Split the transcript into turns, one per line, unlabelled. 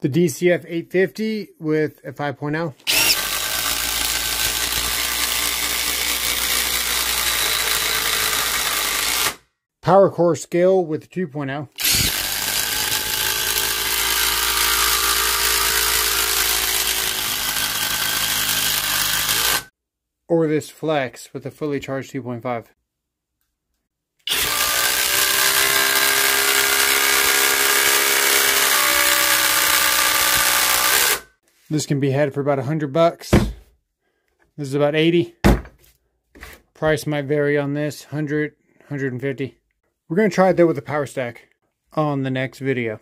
The DCF 850 with a 5.0. Power core Skil with 2.0. Or this flex with a fully charged 2.5. This can be had for about a hundred bucks. This is about 80. Price might vary on this, 100, 150. We're going to try it though with the power stack on the next video.